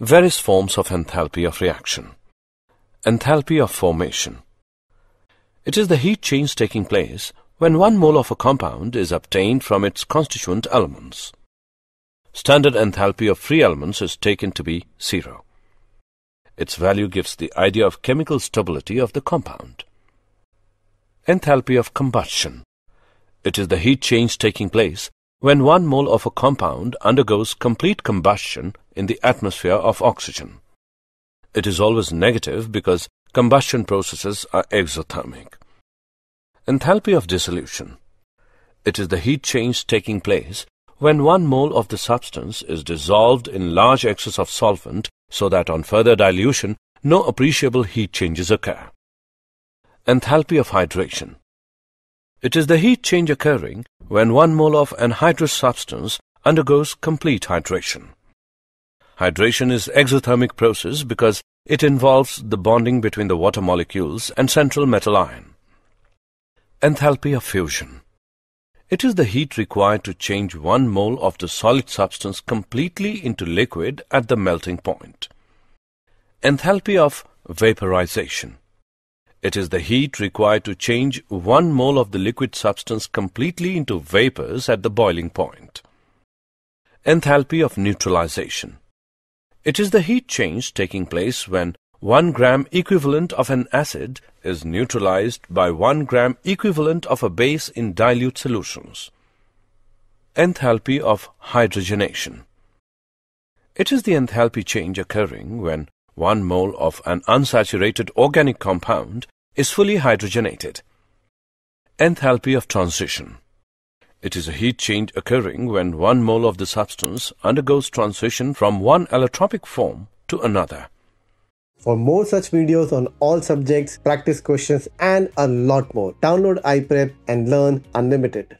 various forms of enthalpy of reaction. Enthalpy of formation. It is the heat change taking place when one mole of a compound is obtained from its constituent elements. Standard enthalpy of free elements is taken to be zero. Its value gives the idea of chemical stability of the compound. Enthalpy of combustion. It is the heat change taking place when one mole of a compound undergoes complete combustion in the atmosphere of oxygen. It is always negative because combustion processes are exothermic. Enthalpy of dissolution. It is the heat change taking place when one mole of the substance is dissolved in large excess of solvent so that on further dilution no appreciable heat changes occur. Enthalpy of hydration. It is the heat change occurring when one mole of anhydrous substance undergoes complete hydration. Hydration is exothermic process because it involves the bonding between the water molecules and central metal ion. Enthalpy of fusion. It is the heat required to change one mole of the solid substance completely into liquid at the melting point. Enthalpy of vaporization. It is the heat required to change one mole of the liquid substance completely into vapors at the boiling point. Enthalpy of neutralization. It is the heat change taking place when 1 gram equivalent of an acid is neutralized by 1 gram equivalent of a base in dilute solutions. Enthalpy of hydrogenation. It is the enthalpy change occurring when 1 mole of an unsaturated organic compound is fully hydrogenated. Enthalpy of transition. It is a heat change occurring when one mole of the substance undergoes transition from one allotropic form to another. For more such videos on all subjects, practice questions and a lot more, download iPrep and learn unlimited.